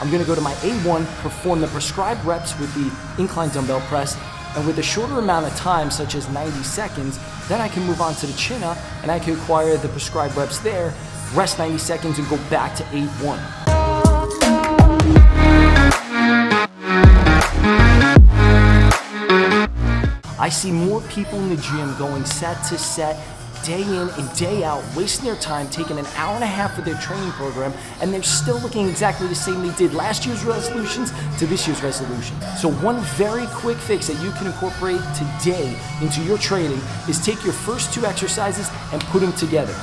I'm gonna go to my A1, perform the prescribed reps with the incline dumbbell press, and with a shorter amount of time, such as 90 seconds, then I can move on to the chin up and I can acquire the prescribed reps there, rest 90 seconds, and go back to A1. I see more people in the gym going set to set, day in and day out, wasting their time, taking an hour and a half for their training program, and they're still looking exactly the same they did last year's resolutions to this year's resolution. So, one very quick fix that you can incorporate today into your training is take your first two exercises and put them together.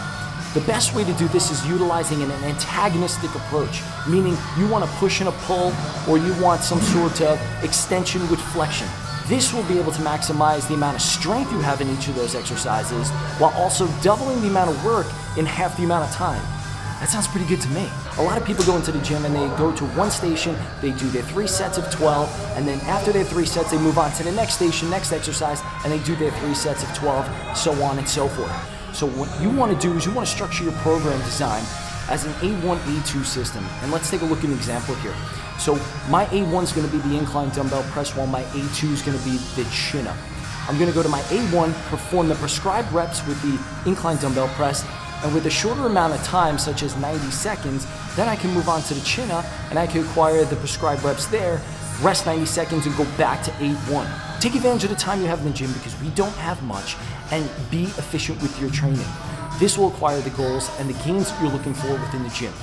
The best way to do this is utilizing an antagonistic approach, meaning you want to push and a pull, or you want some sort of extension with flexion. This will be able to maximize the amount of strength you have in each of those exercises while also doubling the amount of work in half the amount of time. That sounds pretty good to me. A lot of people go into the gym and they go to one station, they do their three sets of 12, and then after their three sets, they move on to the next station, next exercise, and they do their three sets of 12, so on and so forth. So, what you want to do is you want to structure your program design as an A1, A2 system. And let's take a look at an example here. So my A1 is going to be the incline dumbbell press while my A2 is going to be the chin up. I'm going to go to my A1, perform the prescribed reps with the incline dumbbell press, and with a shorter amount of time, such as 90 seconds, then I can move on to the chin up and I can acquire the prescribed reps there, rest 90 seconds, and go back to A1. Take advantage of the time you have in the gym because we don't have much and be efficient with your training. This will acquire the goals and the gains you're looking for within the gym.